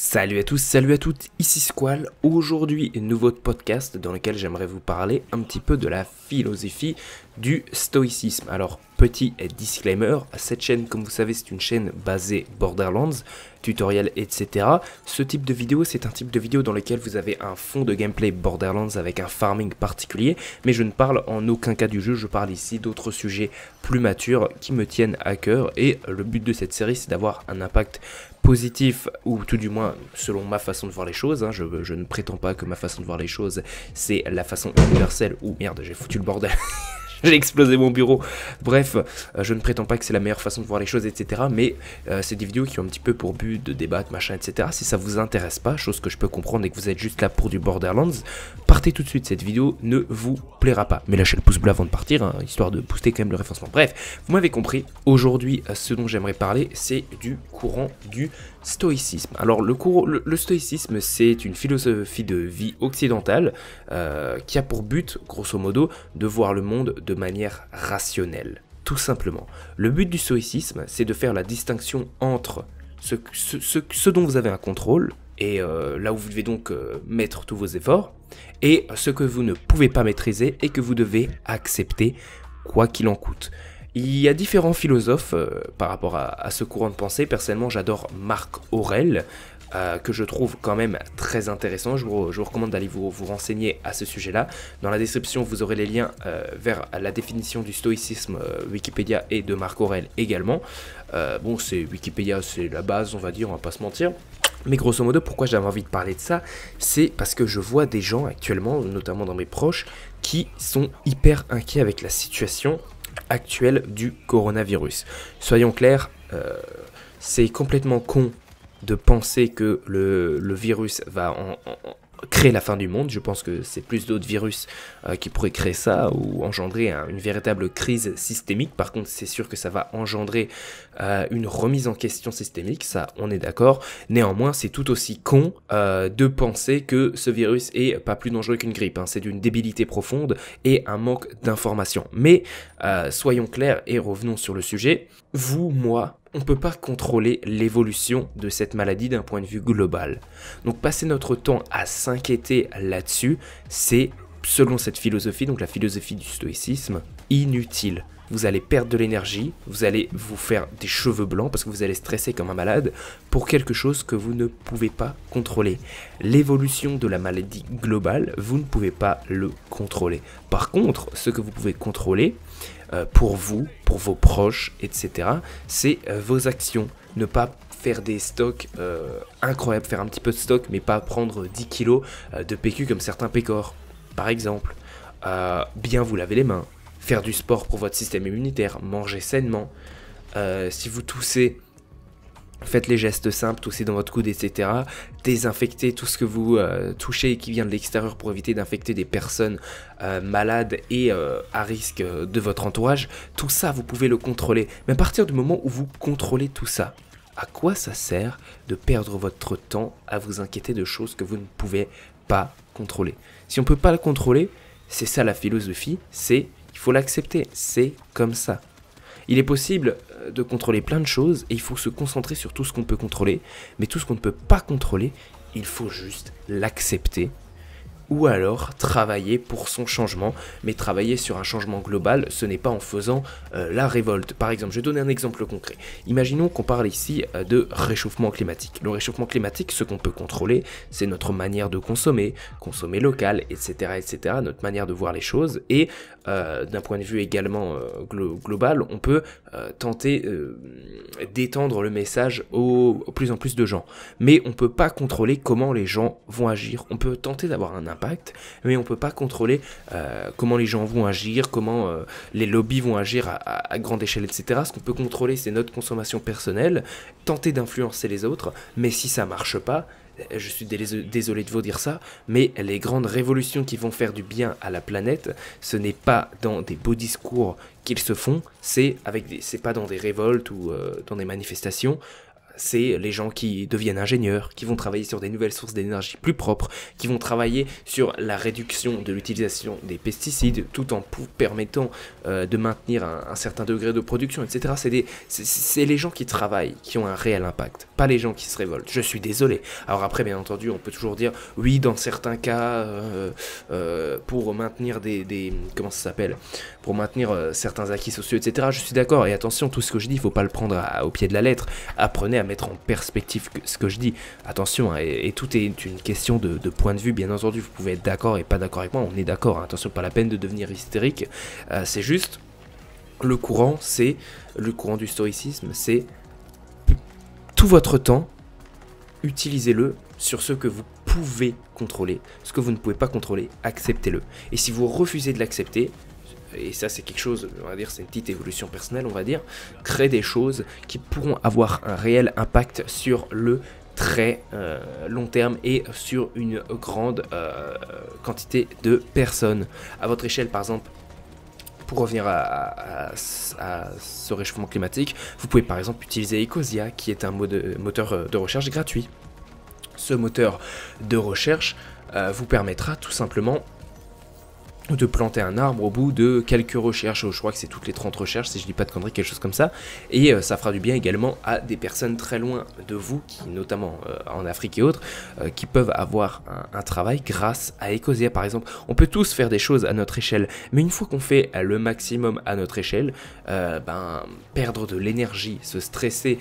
Salut à tous, salut à toutes, ici Squall. Aujourd'hui, nouveau podcast dans lequel j'aimerais vous parler un petit peu de la philosophie du stoïcisme. Alors, petit disclaimer, cette chaîne, comme vous savez, c'est une chaîne basée Borderlands, tutoriel, etc. Ce type de vidéo, c'est un type de vidéo dans lequel vous avez un fond de gameplay Borderlands avec un farming particulier, mais je ne parle en aucun cas du jeu, je parle ici d'autres sujets plus matures qui me tiennent à cœur, et le but de cette série, c'est d'avoir un impact positif, ou tout du moins selon ma façon de voir les choses, hein. je, je ne prétends pas que ma façon de voir les choses, c'est la façon universelle, ou merde, j'ai foutu le bordel j'ai explosé mon bureau. Bref, euh, je ne prétends pas que c'est la meilleure façon de voir les choses, etc. Mais euh, c'est des vidéos qui ont un petit peu pour but de débattre, machin, etc. Si ça vous intéresse pas, chose que je peux comprendre et que vous êtes juste là pour du Borderlands, partez tout de suite. Cette vidéo ne vous plaira pas. Mais lâchez le pouce bleu avant de partir, hein, histoire de booster quand même le référencement. Bref, vous m'avez compris. Aujourd'hui, euh, ce dont j'aimerais parler, c'est du courant du stoïcisme. Alors le, stoïcisme, c'est une philosophie de vie occidentale qui a pour but, grosso modo, de voir le monde de manière rationnelle. Tout simplement. Le but du stoïcisme, c'est de faire la distinction entre ce, ce, dont vous avez un contrôle, et euh, là où vous devez donc euh, mettre tous vos efforts, et ce que vous ne pouvez pas maîtriser et que vous devez accepter quoi qu'il en coûte. Il y a différents philosophes euh, par rapport à, ce courant de pensée. Personnellement, j'adore Marc Aurel, euh, que je trouve quand même très intéressant. Je vous, recommande d'aller vous, renseigner à ce sujet-là. Dans la description, vous aurez les liens euh, vers la définition du stoïcisme Wikipédia et de Marc Aurel également. bon, c'est Wikipédia, c'est la base, on va dire, on va pas se mentir. Mais grosso modo, pourquoi j'avais envie de parler de ça C'est parce que je vois des gens actuellement, notamment dans mes proches, qui sont hyper inquiets avec la situation actuelle du coronavirus. Soyons clairs, euh, c'est complètement con de penser que le, le virus va en, créer la fin du monde. Je pense que c'est plus d'autres virus euh, qui pourraient créer ça ou engendrer une véritable crise systémique. Par contre, c'est sûr que ça va engendrer euh, une remise en question systémique, ça on est d'accord. Néanmoins, c'est tout aussi con euh, de penser que ce virus est pas plus dangereux qu'une grippe. Hein. C'est d'une débilité profonde et un manque d'information. Mais soyons clairs et revenons sur le sujet. Vous, moi, on ne peut pas contrôler l'évolution de cette maladie d'un point de vue global. Donc passer notre temps à s'inquiéter là-dessus, c'est, selon cette philosophie, donc la philosophie du stoïcisme, inutile. Vous allez perdre de l'énergie, vous allez vous faire des cheveux blancs parce que vous allez stresser comme un malade pour quelque chose que vous ne pouvez pas contrôler. L'évolution de la maladie globale, vous ne pouvez pas le contrôler. Par contre, ce que vous pouvez contrôler, euh, pour vous, pour vos proches, etc., c'est euh, vos actions. Ne pas faire des stocks euh, incroyables, faire un petit peu de stock, mais pas prendre 10 kilos de PQ comme certains pécores, par exemple. bien vous laver les mains, faire du sport pour votre système immunitaire, manger sainement. si vous toussez, Faites les gestes simples, toussez dans votre coude, etc. Désinfectez tout ce que vous euh, touchez qui vient de l'extérieur pour éviter d'infecter des personnes euh, malades et euh, à risque de votre entourage. Tout ça, vous pouvez le contrôler. Mais à partir du moment où vous contrôlez tout ça, à quoi ça sert de perdre votre temps à vous inquiéter de choses que vous ne pouvez pas contrôler? Si on ne peut pas le contrôler, c'est ça la philosophie, c'est il faut l'accepter, c'est comme ça. Il est possible euh, de contrôler plein de choses et il faut se concentrer sur tout ce qu'on peut contrôler. Mais tout ce qu'on ne peut pas contrôler, il faut juste l'accepter ou alors travailler pour son changement, mais travailler sur un changement global, ce n'est pas en faisant euh, la révolte. Par exemple, je vais donner un exemple concret. Imaginons qu'on parle ici euh, de réchauffement climatique. Le réchauffement climatique, ce qu'on peut contrôler, c'est notre manière de consommer, consommer local, etc., etc., notre manière de voir les choses, et euh, d'un point de vue également global, on peut tenter d'étendre le message au, plus en plus de gens. Mais on ne peut pas contrôler comment les gens vont agir. On peut tenter d'avoir un impact, mais on ne peut pas contrôler euh, comment les gens vont agir, comment euh, les lobbies vont agir à, grande échelle, etc. Ce qu'on peut contrôler, c'est notre consommation personnelle, tenter d'influencer les autres, mais si ça marche pas, euh, je suis désolé de vous dire ça, mais les grandes révolutions qui vont faire du bien à la planète, ce n'est pas dans des beaux discours qu'ils se font, c'est avec c'est pas dans des révoltes ou dans des manifestations, c'est les gens qui deviennent ingénieurs, qui vont travailler sur des nouvelles sources d'énergie plus propres, qui vont travailler sur la réduction de l'utilisation des pesticides, tout en permettant euh, de maintenir un, certain degré de production, etc. C'est les gens qui travaillent qui ont un réel impact, pas les gens qui se révoltent. Je suis désolé. Alors après, bien entendu, on peut toujours dire, oui, dans certains cas, euh, euh, pour maintenir des, comment ça s'appelle, pour maintenir certains acquis sociaux, etc. Je suis d'accord. Et attention, tout ce que je dis, il faut pas le prendre au pied de la lettre. Apprenez à mettre en perspective ce que je dis. Attention, hein, et, tout est une question de, point de vue, bien entendu. Vous pouvez être d'accord et pas d'accord avec moi, on est d'accord. Hein. Attention, pas la peine de devenir hystérique. Euh, c'est juste, le courant, c'est, le courant du stoïcisme, c'est tout votre temps, utilisez-le sur ce que vous pouvez contrôler. Ce que vous ne pouvez pas contrôler, acceptez-le. Et si vous refusez de l'accepter, et ça c'est quelque chose, on va dire, c'est une petite évolution personnelle, on va dire, créer des choses qui pourront avoir un réel impact sur le très euh, long terme et sur une grande euh, quantité de personnes. À votre échelle, par exemple, pour revenir à, ce réchauffement climatique, vous pouvez par exemple utiliser Ecosia, qui est un moteur de recherche gratuit. Ce moteur de recherche euh, vous permettra tout simplement de planter un arbre au bout de quelques recherches, je crois que c'est toutes les 30 recherches si je dis pas de conneries, quelque chose comme ça, et euh, ça fera du bien également à des personnes très loin de vous, qui notamment euh, en Afrique et autres, euh, qui peuvent avoir un, travail grâce à Ecosia par exemple. On peut tous faire des choses à notre échelle, mais une fois qu'on fait le maximum à notre échelle, ben, perdre de l'énergie, se stresser,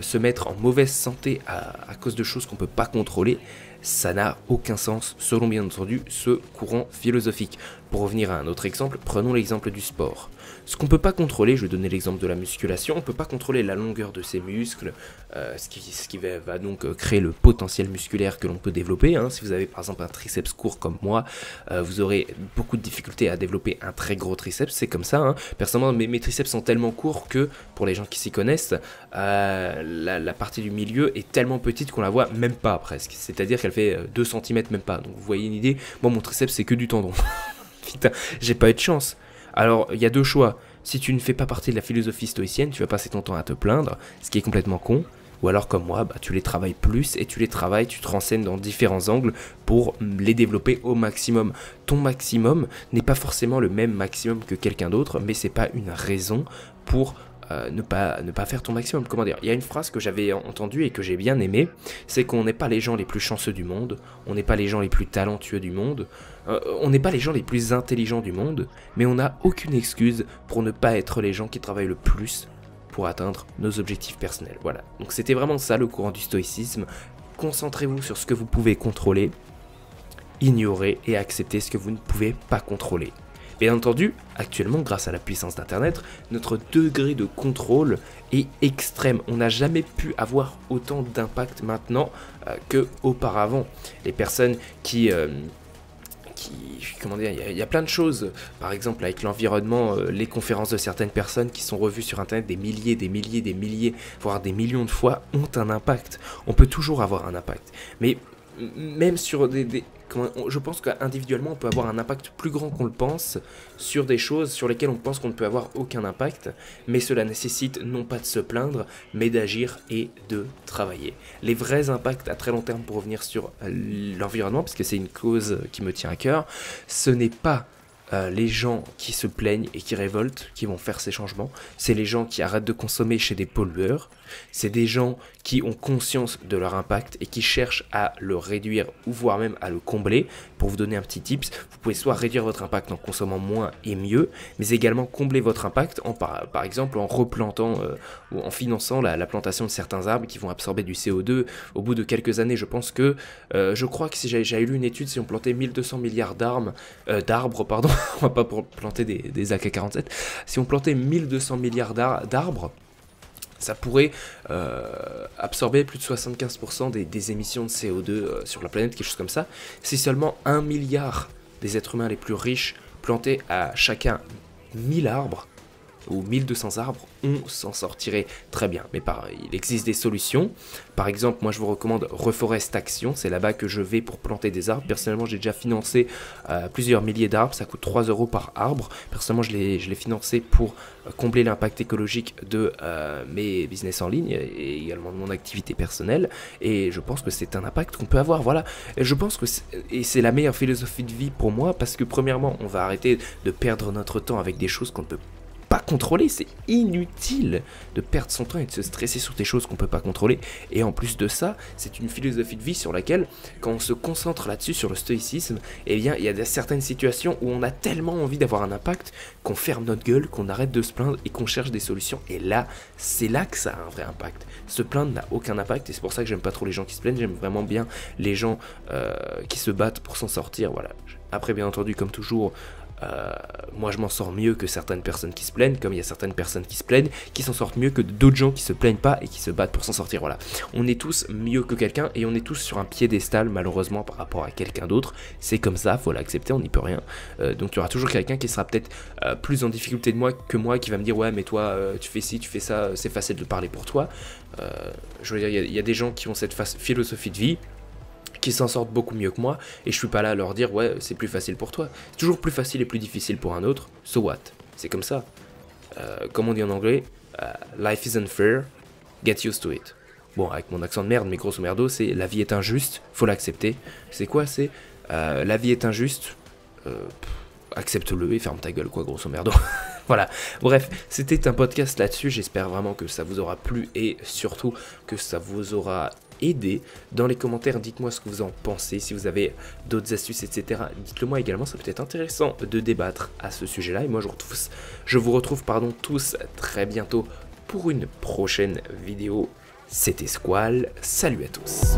se mettre en mauvaise santé à, à cause de choses qu'on peut pas contrôler, ça n'a aucun sens selon bien entendu ce courant philosophique. Pour revenir à un autre exemple, prenons l'exemple du sport. Ce qu'on ne peut pas contrôler, je vais donner l'exemple de la musculation, on ne peut pas contrôler la longueur de ses muscles, euh, ce qui, va, donc euh, créer le potentiel musculaire que l'on peut développer. Hein. Si vous avez par exemple un triceps court comme moi, euh, vous aurez beaucoup de difficultés à développer un très gros triceps, c'est comme ça. Hein. Personnellement, mes, triceps sont tellement courts que, pour les gens qui s'y connaissent, la, la, partie du milieu est tellement petite qu'on la voit même pas presque. C'est-à-dire qu'elle fait 2 cm même pas. Donc vous voyez une idée, moi mon triceps c'est que du tendon. Putain, j'ai pas eu de chance. Alors, il y a deux choix. Si tu ne fais pas partie de la philosophie stoïcienne, tu vas passer ton temps à te plaindre, ce qui est complètement con. Ou alors comme moi, bah, tu les travailles plus et tu les travailles, tu te renseignes dans différents angles pour les développer au maximum. Ton maximum n'est pas forcément le même maximum que quelqu'un d'autre, mais c'est pas une raison pour euh, ne, pas, ne pas faire ton maximum. Comment dire? Il y a une phrase que j'avais entendue et que j'ai bien aimée, c'est qu'on n'est pas les gens les plus chanceux du monde, on n'est pas les gens les plus talentueux du monde, euh, on n'est pas les gens les plus intelligents du monde, mais on n'a aucune excuse pour ne pas être les gens qui travaillent le plus pour atteindre nos objectifs personnels. Voilà. Donc c'était vraiment ça le courant du stoïcisme. Concentrez-vous sur ce que vous pouvez contrôler, ignorez et acceptez ce que vous ne pouvez pas contrôler. Bien entendu, actuellement, grâce à la puissance d'Internet, notre degré de contrôle est extrême. On n'a jamais pu avoir autant d'impact maintenant euh, que auparavant. Les personnes qui... Euh, comment dire, il y, a plein de choses. Par exemple, avec l'environnement, euh, les conférences de certaines personnes qui sont revues sur Internet des milliers, des milliers, des milliers, voire des millions de fois, ont un impact. On peut toujours avoir un impact. Mais même sur des, je pense qu'individuellement, on peut avoir un impact plus grand qu'on le pense sur des choses sur lesquelles on pense qu'on ne peut avoir aucun impact, mais cela nécessite non pas de se plaindre, mais d'agir et de travailler. Les vrais impacts à très long terme pour revenir sur l'environnement, puisque c'est une cause qui me tient à cœur, ce n'est pas euh, les gens qui se plaignent et qui révoltent qui vont faire ces changements. C'est les gens qui arrêtent de consommer chez des pollueurs. C'est des gens qui ont conscience de leur impact et qui cherchent à le réduire ou voire même à le combler. Pour vous donner un petit tips, vous pouvez soit réduire votre impact en consommant moins et mieux, mais également combler votre impact en par, exemple en replantant euh, ou en finançant la, plantation de certains arbres qui vont absorber du CO2 au bout de quelques années. Je pense que, euh, je crois que si j'avais lu une étude, si on plantait 1200 milliards d'arbres, d'arbres, pardon, on va pas planter des, AK-47, si on plantait 1200 milliards d'arbres, ça pourrait euh, absorber plus de 75% des, émissions de CO2 euh, sur la planète, quelque chose comme ça. Si seulement 1 milliard des êtres humains les plus riches plantaient à chacun 1000 arbres, ou 1200 arbres, on s'en sortirait très bien. Mais par, il existe des solutions. Par exemple, moi je vous recommande Reforest Action, c'est là-bas que je vais pour planter des arbres. Personnellement, j'ai déjà financé euh, plusieurs milliers d'arbres, ça coûte 3 euros par arbre. Personnellement, je l'ai financé pour euh, combler l'impact écologique de euh, mes business en ligne et également de mon activité personnelle. Et je pense que c'est un impact qu'on peut avoir. Voilà. Et je pense que c'est la meilleure philosophie de vie pour moi parce que premièrement, on va arrêter de perdre notre temps avec des choses qu'on ne peut pas contrôler. C'est inutile de perdre son temps et de se stresser sur des choses qu'on peut pas contrôler. Et en plus de ça, c'est une philosophie de vie sur laquelle, quand on se concentre là-dessus, sur le stoïcisme, eh bien, il y a certaines situations où on a tellement envie d'avoir un impact qu'on ferme notre gueule, qu'on arrête de se plaindre et qu'on cherche des solutions. Et là, c'est là que ça a un vrai impact. Se plaindre n'a aucun impact et c'est pour ça que j'aime pas trop les gens qui se plaignent. J'aime vraiment bien les gens euh, qui se battent pour s'en sortir. Voilà. Après, bien entendu, comme toujours, euh, moi je m'en sors mieux que certaines personnes qui se plaignent, comme il y a certaines personnes qui se plaignent, qui s'en sortent mieux que d'autres gens qui se plaignent pas et qui se battent pour s'en sortir. Voilà. On est tous mieux que quelqu'un et on est tous sur un piédestal malheureusement par rapport à quelqu'un d'autre. C'est comme ça, faut l'accepter, on n'y peut rien. Euh, donc il y aura toujours quelqu'un qui sera peut-être euh, plus en difficulté de moi que moi, qui va me dire ouais mais toi tu fais ci, tu fais ça, c'est facile de parler pour toi. je veux dire, il y, y, a des gens qui ont cette philosophie de vie qui s'en sortent beaucoup mieux que moi, et je suis pas là à leur dire ouais c'est plus facile pour toi. C'est toujours plus facile et plus difficile pour un autre, so what? C'est comme ça. Euh, comme on dit en anglais, euh, life is unfair, get used to it. Bon, avec mon accent de merde, mais grosso merdo, c'est la vie est injuste, faut l'accepter. C'est quoi? C'est euh, la vie est injuste, accepte-le et ferme ta gueule, quoi, grosso merdo. voilà. Bref, c'était un podcast là-dessus. J'espère vraiment que ça vous aura plu et surtout que ça vous aura aidé. Dans les commentaires, dites-moi ce que vous en pensez. Si vous avez d'autres astuces, etc., dites-le moi également. Ça peut être intéressant de débattre à ce sujet-là. Et moi, je vous retrouve pardon, tous très bientôt pour une prochaine vidéo. C'était Squall. Salut à tous.